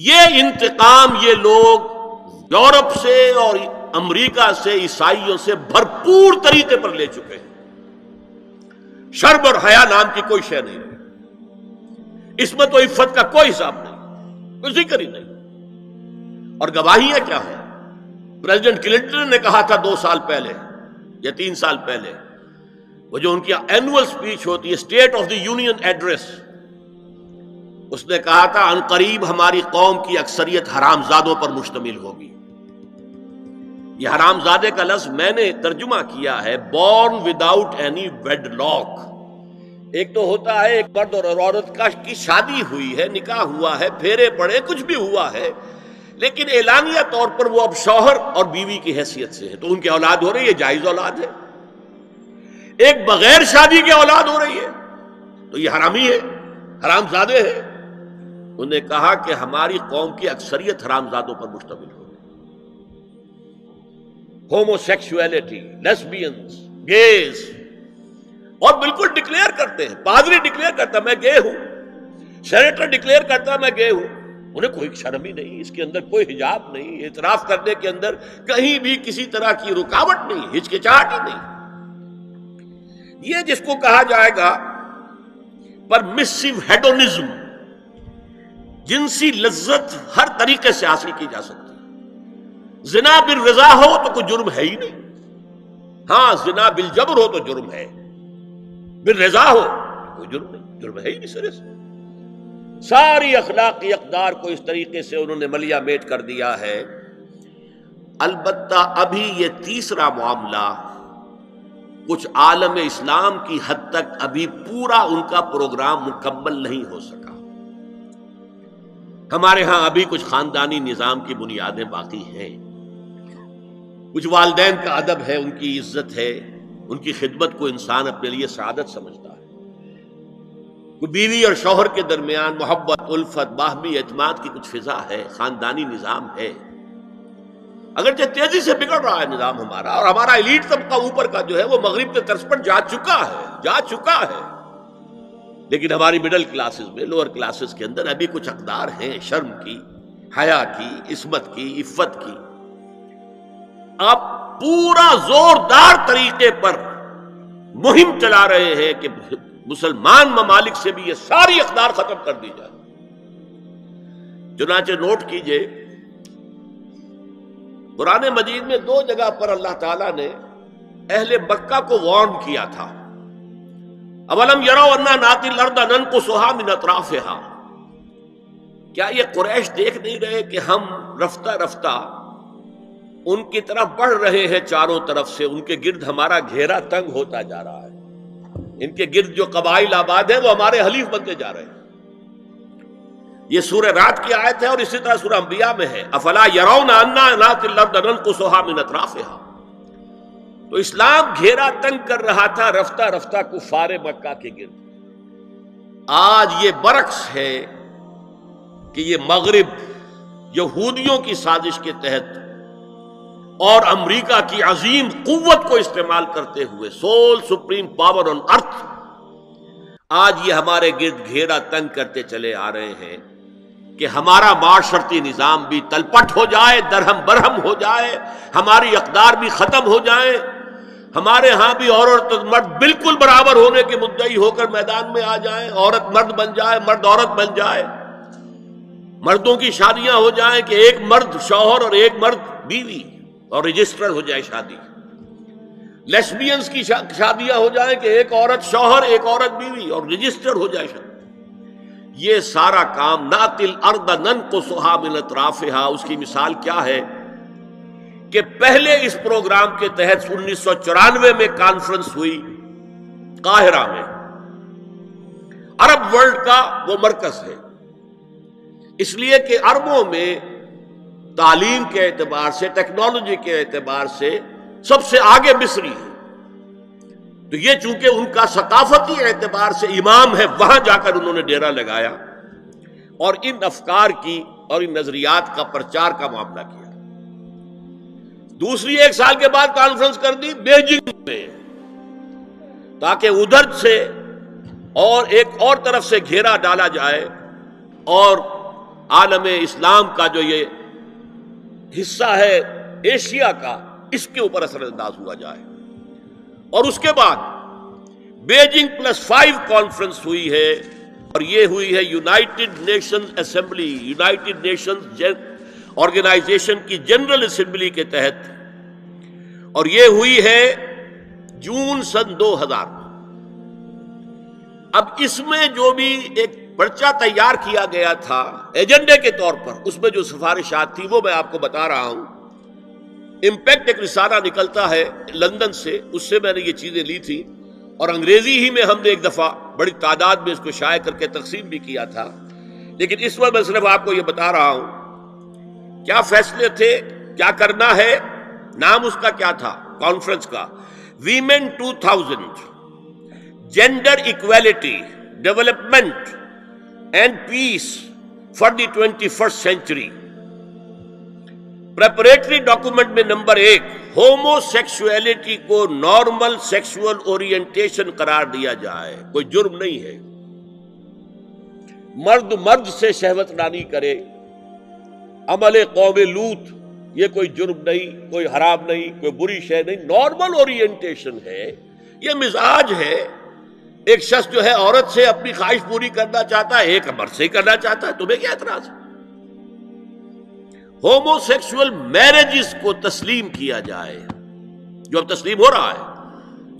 ये इंतकाम ये लोग यूरोप से और अमेरिका से, ईसाइयों से भरपूर तरीके पर ले चुके हैं। शर्म और हया नाम की कोई शय नहीं इसमें तो इफ्फत का कोई हिसाब नहीं, कोई ज़िक्र ही नहीं। और गवाहियाँ क्या है? प्रेसिडेंट क्लिंटन ने कहा था दो साल पहले, या तीन साल पहले, वो जो उनकी एनुअल स्पीच होती है state of the union address उसने कहा था अनकरीब हमारी कौम की अक्सरियत हरामजादों पर मुश्तमिल होगी। ये हरामजादे का लफ्ज मैंने तर्जुमा किया है बॉर्न विदाउट एनी वेडलॉक एक तो होता है, एक मर्द और औरत का, की शादी हुई है, निकाह हुआ है, फेरे पड़े, कुछ भी हुआ है। लेकिन एलानिया तौर पर वो अब शौहर और बीवी की हैसियत से है। तो उनकी औलाद हो रही है, जायज़ औलाद है। एक बगैर शादी की औलाद हो रही है। तो ये हरामी है, हरामजादे है। उन्हें कहा कि हमारी कौम की अक्सरियत हरामजादों पर मुश्तमिल हो। होमोसेक्सुअलिटी लेस्बियंस गेज और बिल्कुल डिक्लेयर करते हैं। पादरी डिक्लेयर करता, मैं गे हूँ। सेनेटर डिक्लेयर करता, मैं गे हूँ। उन्हें कोई शर्म ही नहीं, इसके अंदर कोई हिजाब नहीं, इतराफ करने के अंदर कहीं भी किसी तरह की रुकावट नहीं, हिचकिचाहट ही नहीं। ये जिसको कहा जाएगा परमिसिव हेडोनिज्म जिनसी लज्जत हर तरीके से हासिल की जा सकती है। जिना बिल रजा हो तो कोई जुर्म है ही नहीं। हाँ, जिना बिल जबर हो तो जुर्म है। बिल रजा हो तो कोई जुर्म नहीं, जुर्म है ही नहीं सिरे से। सारी अखलाक अकदार को इस तरीके से उन्होंने मलिया मेट कर दिया है। अलबत्ता अभी ये तीसरा मामला कुछ आलम इस्लाम की हद तक अभी पूरा उनका प्रोग्राम मुकम्मल नहीं हो सका। हमारे यहाँ अभी कुछ खानदानी निज़ाम की बुनियादें बाकी हैं। कुछ वालदेन का अदब है, उनकी इज़्ज़त है, उनकी खिदमत को इंसान अपने लिए सादत समझता है। बीवी और शौहर के दरमियान मोहब्बत, उल्फत, बाहमी एतमाद की कुछ फिजा है, खानदानी निज़ाम है। अगर जो तेज़ी से बिगड़ रहा है निज़ाम हमारा, और हमारा एलिट तबका ऊपर का जो है, वो मगरब के तर्ज पर जा चुका है, जा चुका है। लेकिन हमारी मिडिल क्लासेस में लोअर क्लासेस के अंदर अभी कुछ अकदार हैं, शर्म की, हया की, इसमत की, इफ्फत की। आप पूरा जोरदार तरीके पर मुहिम चला रहे हैं कि मुसलमान ममालिक से भी ये सारी अकदार खत्म कर दी जाए। चुनाचे नोट कीजिए, पुराने मजीद में दो जगह पर अल्लाह ताला ने अहले मक्का को वार्न किया था। अवलम यरो क्या ये कुरैश देख नहीं रहे कि हम रफ्ता रफ्ता उनकी तरफ़ बढ़ रहे हैं चारों तरफ़ से? उनके गिर्द हमारा घेरा तंग होता जा रहा है। इनके गिर्द जो कबाइल आबाद है, वो हमारे हलीफ बनते जा रहे हैं। ये सूर्य रात की आयत है और इसी तरह सूर्य अंबिया में है। अफला यरौना अन्ना नातिल अतराफहा तो इस्लाम घेरा तंग कर रहा था, रफ्ता रफ्ता कुफार मक्का के गिर्द आज ये बरक्स है कि ये मगरब यहूदियों की साजिश के तहत और अमेरिका की अजीम कुत को इस्तेमाल करते हुए, sole supreme power on earth, आज ये हमारे गिर्द घेरा तंग करते चले आ रहे हैं कि हमारा माशरती निज़ाम भी तलपट हो जाए, दरहम बरहम हो जाए, हमारी अकदार भी खत्म हो जाए हमारे यहाँ भी औरत मर्द बिल्कुल बराबर होने के मुद्दई होकर मैदान में आ जाए, औरत मर्द बन जाए, मर्द औरत बन जाए। मर्दों की शादियाँ हो जाए कि एक मर्द शौहर और एक मर्द बीवी और रजिस्टर हो जाए शादी। लेस्बियंस की शादियाँ हो जाए कि एक औरत शौहर, एक औरत बीवी और रजिस्टर हो जाए शादी। ये सारा काम नातिल अर्द नन को सुहा मिलत राफिहा, उसकी मिसाल क्या है? कि पहले इस प्रोग्राम के तहत उन्नीस सौ चौरानवे में कॉन्फ्रेंस हुई, काहिरा में। अरब वर्ल्ड का वो मरकज है। इसलिए कि अरबों में तालीम के एतबार से टेक्नोलॉजी के एतबार से सबसे आगे मिस्री है। तो ये चूँकि उनका सकाफती एतबार से इमाम है, वहाँ जाकर उन्होंने डेरा लगाया और इन अफकार की और इन नजरियात का प्रचार का मामला किया। दूसरी एक साल के बाद कॉन्फ्रेंस कर दी बेजिंग में ताकि उधर से और एक और तरफ़ से घेरा डाला जाए और आलम इस्लाम का जो ये हिस्सा है एशिया का, इसके ऊपर असरअंदाज हुआ जाए। और उसके बाद बेजिंग प्लस फाइव कॉन्फ्रेंस हुई है और ये हुई है united nation assembly united nation organization की जनरल असेंबली के तहत। और यह हुई है जून सन 2000 अब इसमें जो भी एक पर्चा तैयार किया गया था, एजेंडे के तौर पर, उसमें जो सिफारिशात थी, वो मैं आपको बता रहा हूँ। इंपैक्ट एक रिसाला निकलता है लंदन से, उससे मैंने ये चीज़ें ली थी। और अंग्रेज़ी ही में हमने एक दफ़ा बड़ी तादाद में इसको शाये करके तकसीम भी किया था। लेकिन इस वक्त मैं सिर्फ़ आपको ये बता रहा हूँ क्या फैसले थे? क्या करना है? नाम उसका क्या था? कॉन्फ्रेंस का। Women 2000 gender equality development and peace for the twenty first century preparatory document में नंबर एक होमोसेक्सुअलिटी को नॉर्मल सेक्सुअल ओरिएंटेशन करार दिया जाए। कोई जुर्म नहीं है। मर्द मर्द से शहवत रानी करे। अमल कौम लूत, ये कोई जुर्म नहीं, कोई हराम नहीं, कोई बुरी शय नहीं, नॉर्मल ओरिएंटेशन है, ये मिजाज है। एक शख्स जो है औरत से अपनी ख्वाहिश पूरी करना चाहता है, एक मर्द से करना चाहता है, तुम्हें क्या एतराज़ है होमोसेक्सुअल मैरिजेस को तस्लीम किया जाए, जो अब तस्लीम हो रहा है।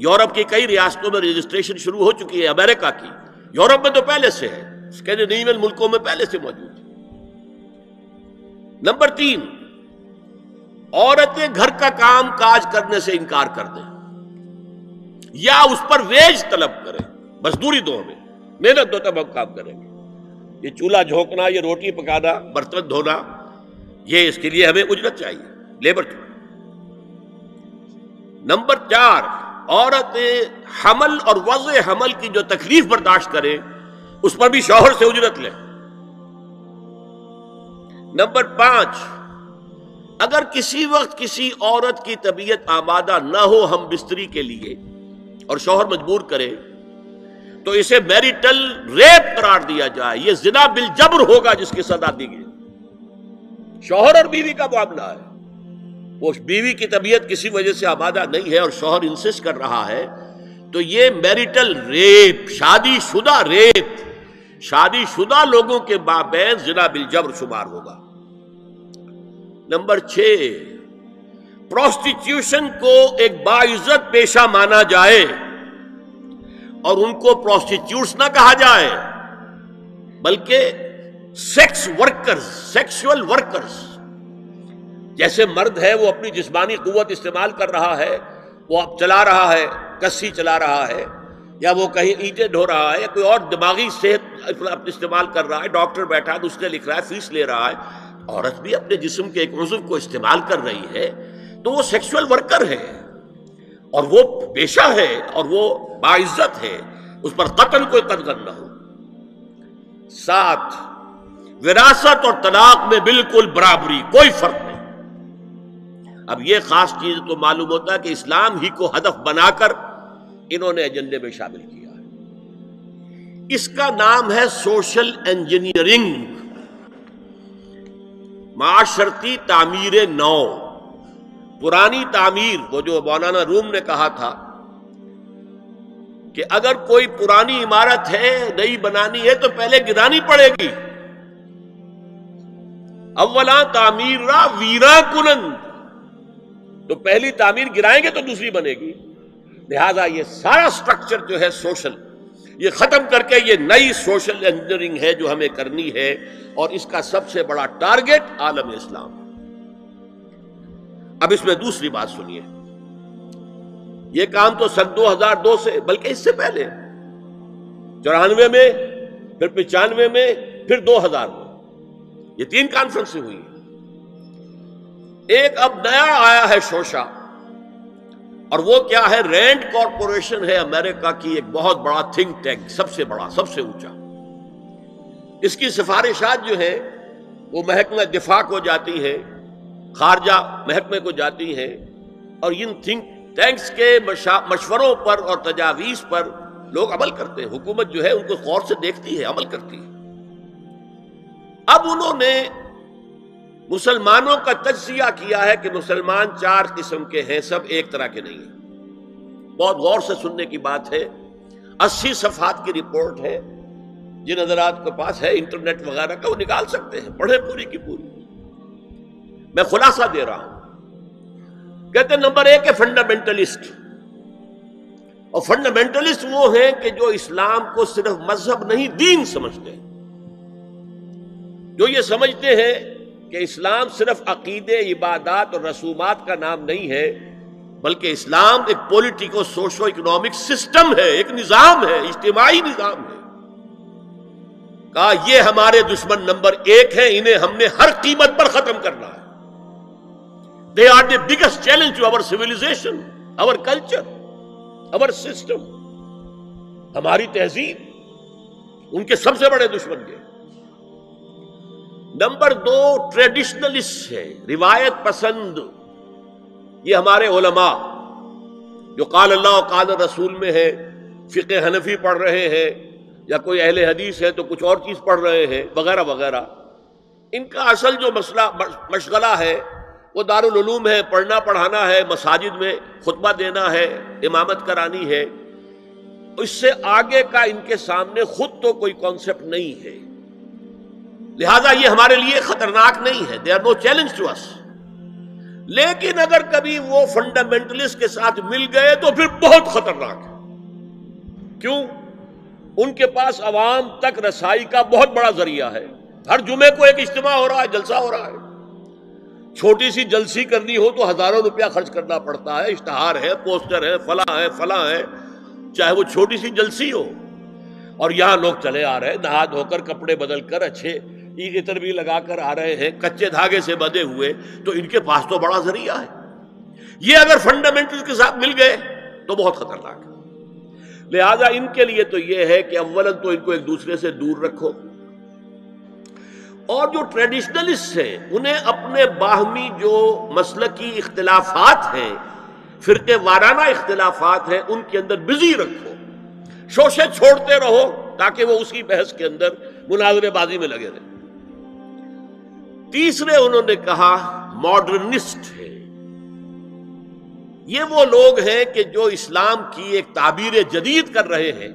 यूरोप की कई रियासतों में रजिस्ट्रेशन शुरू हो चुकी है, अमेरिका की। यूरोप में तो पहले से है मुल्कों में पहले से मौजूद है। नंबर तीन, औरतें घर का काम काज करने से इनकार कर दें। या उस पर वेज तलब करें। मजदूरी दो हमें मेहनत दो तब हम काम करेंगे। ये चूल्हा झोंकना, ये रोटी पकाना, बर्तन धोना, ये इसके लिए हमें उजरत चाहिए, लेबर चाहिए नंबर चार, औरतें हमल और वज हमल की जो तकलीफ़ बर्दाश्त करें, उस पर भी शौहर से उजरत लें। नंबर पाँच, अगर किसी वक्त किसी औरत की तबीयत आमादा ना हो हम बिस्तरी के लिए और शौहर मजबूर करे तो इसे मैरिटल रेप करार दिया जाए। यह जिना बिल जबर होगा जिसकी सदा दी गई। शौहर और बीवी का मामला है। वो बीवी की तबीयत किसी वजह से आबादा नहीं है और शौहर इंसिस्ट कर रहा है तो ये मैरिटल रेप, शादीशुदा रेप शादीशुदा लोगों के बाबैन जिना बिल जबर शुमार होगा। नंबर छ प्रोस्टिट्यूशन को एक बाइज्जत पेशा माना जाए और उनको प्रोस्टिट्यूट्स ना कहा जाए, बल्कि सेक्स वर्कर्स, सेक्सुअल वर्कर्स, जैसे मर्द है वो अपनी जिस्मानी कुत इस्तेमाल कर रहा है, वो अब चला रहा है, कस्सी चला रहा है, या वो कहीं ईटे ढो रहा है, या कोई और दिमागी सेहत इस्तेमाल कर रहा है, डॉक्टर बैठा है, उसने लिख रहा है, फ़ीस ले रहा है। औरत भी अपने जिस्म के एक उजुव को इस्तेमाल कर रही है तो वो सेक्सुअल वर्कर है, और वो पेशा है, और वो बाइज्जत है, उस पर कत्ल कोई कदर न हो। साथ, विरासत और तलाक में बिल्कुल बराबरी, कोई फ़र्क नहीं। अब यह खास चीज़ तो मालूम होता है कि इस्लाम ही को हदफ बनाकर इन्होंने एजेंडे में शामिल किया। इसका नाम है सोशल इंजीनियरिंग। माशरती तामीर नौ। पुरानी तामीर, वो जो मौलाना रूम ने कहा था कि अगर कोई पुरानी इमारत है, नई बनानी है तो पहले गिरानी पड़ेगी। अव्वला तामीरा वीरा कुनंद तो पहली तामीर गिराएँगे तो दूसरी बनेगी। लिहाजा ये सारा स्ट्रक्चर जो है सोशल ये खत्म करके ये नई सोशल इंजीनियरिंग है जो हमें करनी है और इसका सबसे बड़ा टारगेट आलम इस्लाम। अब इसमें दूसरी बात सुनिए। ये काम तो सन 2002 से, बल्कि इससे पहले। चौरानवे में, फिर पिचानवे में, फिर 2000 में। ये तीन कॉन्फ्रेंस हुई। एक अब नया आया है शोशा। और वो क्या है? रेंट कॉरपोरेशन है अमेरिका की एक बहुत बड़ा थिंक टैंक सबसे बड़ा, सबसे ऊँचा। इसकी सिफारिशात जो है, वो महकमा दिफा को जाती है, खारजा महकमे को जाती है, और इन थिंक टैंक्स के मशवरों पर और तजावीज पर लोग अमल करते हैं। हुकूमत जो है, उनको गौर से देखती है, अमल करती है। अब उन्होंने मुसलमानों का तजिया किया है कि मुसलमान चार किस्म के हैं, सब एक तरह के नहीं है। बहुत गौर से सुनने की बात है। अस्सी सफात की रिपोर्ट है। जिन हजरात के पास है, इंटरनेट वगैरह का, वो निकाल सकते हैं। पढ़े पूरी की पूरी। मैं खुलासा दे रहा हूँ। कहते नंबर एक है फंडामेंटलिस्ट। और फंडामेंटलिस्ट वो हैं कि जो इस्लाम को सिर्फ़ मज़हब नहीं, दीन समझते जो ये समझते हैं कि इस्लाम सिर्फ़ अकीदे, इबादत और रसूमात का नाम नहीं है, बल्कि इस्लाम एक पॉलिटिको सोशो इकोनॉमिक सिस्टम है, एक निज़ाम है, इज्तिमाही निज़ाम है। कहा, ये हमारे दुश्मन नंबर एक है, इन्हें हमने हर कीमत पर खत्म करना है। They are the biggest challenge to our civilization our culture our system हमारी तहजीब, उनके सबसे बड़े दुश्मन के। नंबर दो ट्रेडिशनलिस्ट है, रिवायत पसंद। ये हमारे ओलमा जो काल अल्लाह काल रसूल में है, फ़िक हनफी पढ़ रहे हैं, या कोई अहले हदीस है तो कुछ और चीज़ पढ़ रहे हैं, वगैरह वगैरह। इनका असल जो मसला मशगला है, वो दारूम है, पढ़ना, पढ़ाना है, मसाजिद में खुतबा देना है, इमामत करानी है। इससे आगे का इनके सामने खुद तो कोई कॉन्सेप्ट नहीं है। लिहाजा ये हमारे लिए खतरनाक नहीं है। They are no challenge to us लेकिन अगर कभी वो फंडामेंटलिस्ट के साथ मिल गए तो फिर बहुत खतरनाक है। क्यों? उनके पास अवाम तक रसाई का बहुत बड़ा ज़रिया है। हर जुमे को एक इज्तिमा हो रहा है, जलसा हो रहा है। छोटी सी जलसी करनी हो तो हज़ारों रुपया खर्च करना पड़ता है। इश्तहार है, पोस्टर है, फला है फला है। चाहे वो छोटी सी जलसी हो। और यहाँ लोग चले आ रहे हैं, नहा धोकर कपड़े बदल कर अच्छे इतर भी लगाकर आ रहे हैं, कच्चे धागे से बधे हुए तो इनके पास तो बड़ा ज़रिया है। ये अगर फंडामेंटल के साथ मिल गए तो बहुत खतरनाक है। लिहाजा इनके लिए तो यह है कि अव्वलन तो इनको एक दूसरे से दूर रखो। और जो ट्रेडिशनलिस्ट हैं, उन्हें अपने बाहमी जो मसल की इख्तलाफात हैं, फिरके वाराना इख्तलाफात हैं, उनके अंदर बिज़ी रखो। शोशे छोड़ते रहो, ताकि वो उसी बहस के अंदर मुनाजरेबाजी में लगे रहे। तीसरे उन्होंने कहा, मॉडर्निस्ट है। ये वो लोग हैं कि जो इस्लाम की एक ताबीर जदीद कर रहे हैं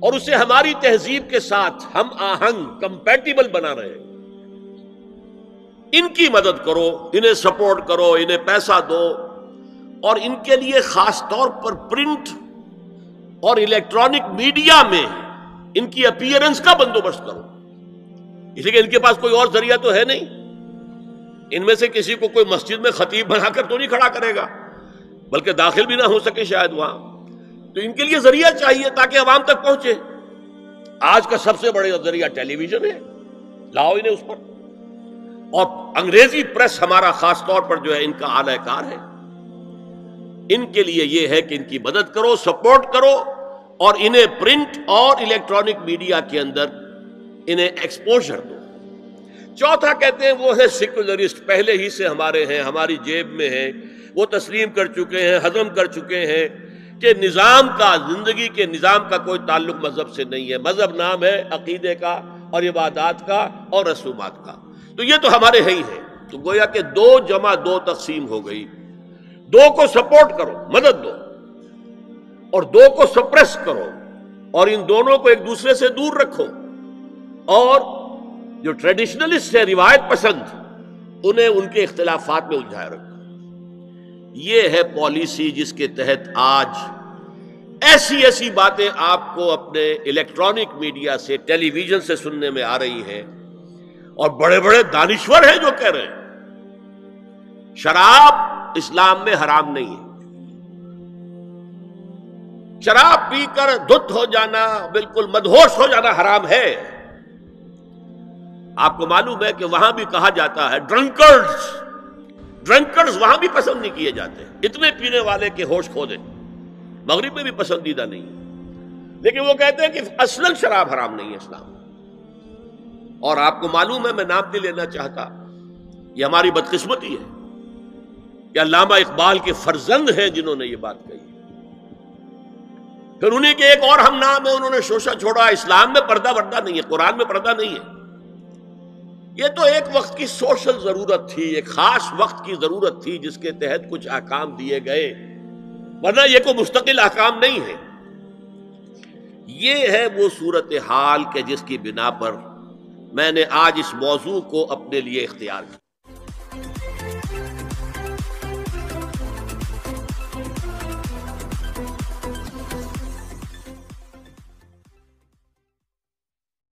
और उसे हमारी तहजीब के साथ हम आहंग कंपेटिबल बना रहे हैं। इनकी मदद करो, इन्हें सपोर्ट करो, इन्हें पैसा दो और इनके लिए खास तौर पर प्रिंट और इलेक्ट्रॉनिक मीडिया में इनकी अपीयरेंस का बंदोबस्त करो। इसलिए इनके पास कोई और ज़रिया तो है नहीं। इनमें से किसी को कोई मस्जिद में खतीब बनाकर तो नहीं खड़ा करेगा, बल्कि दाखिल भी ना हो सके शायद वहाँ। तो इनके लिए ज़रिया चाहिए ताकि अवाम तक पहुँचे। आज का सबसे बड़ा ज़रिया टेलीविज़न है, लाओ इन्हें उस पर। और अंग्रेज़ी प्रेस हमारा खास तौर पर जो है इनका आलाकार है। इनके लिए यह है कि इनकी मदद करो, सपोर्ट करो, और इन्हें प्रिंट और इलेक्ट्रॉनिक मीडिया के अंदर इन्हें एक्सपोजर दो। चौथा कहते हैं, वो है सिकुलरिस्ट पहले ही से हमारे हैं, हमारी जेब में है। वो तस्लीम कर चुके हैं, हजम कर चुके हैं कि निज़ाम का, ज़िंदगी के निज़ाम का कोई ताल्लुक मज़हब से नहीं है। मज़हब नाम है अकीदे का और इबादत का और रसूमात का। तो ये तो हमारे ही हैं तो गोया के दो जमा, दो तकसीम हो गई। दो को सपोर्ट करो, मदद दो। और दो को सप्रेस करो। और इन दोनों को एक दूसरे से दूर रखो। और जो ट्रेडिशनलिस्ट है, रिवायत पसंद, उन्हें उनके इख्तलाफात में उलझाए रखा। यह है पॉलिसी जिसके तहत आज ऐसी ऐसी बातें आपको अपने इलेक्ट्रॉनिक मीडिया से, टेलीविज़न से सुनने में आ रही हैं और बड़े बड़े दानिश्वर हैं जो कह रहे हैं, शराब इस्लाम में हराम नहीं है। शराब पीकर धुत हो जाना, बिल्कुल मदहोश हो जाना हराम है। आपको मालूम है कि वहाँ भी कहा जाता है ड्रंकर्स ड्रंकर्स वहाँ भी पसंद नहीं किए जाते। इतने पीने वाले के होश खो दे। मगरब में भी पसंदीदा नहीं है। लेकिन वो कहते हैं कि असलन शराब हराम नहीं है इस्लाम। और आपको मालूम है, मैं नाम नहीं लेना चाहता। ये हमारी बदकिस्मती है। कि अल्लामा इकबाल के फर्जंद हैं जिन्होंने ये बात कही। फिर उन्हीं के एक और हम नाम है, उन्होंने शोशा छोड़ा। इस्लाम में पर्दा वर्दा नहीं है, कुरान में पर्दा नहीं है। ये तो एक वक्त की सोशल ज़रूरत थी, एक खास वक्त की ज़रूरत थी जिसके तहत कुछ अहकाम दिए गए। वरना ये कोई मुस्तकिल अहकाम नहीं है। ये है वो सूरत हाल के जिसकी बिना पर मैंने आज इस मौजू को अपने लिए इख्तियार किया।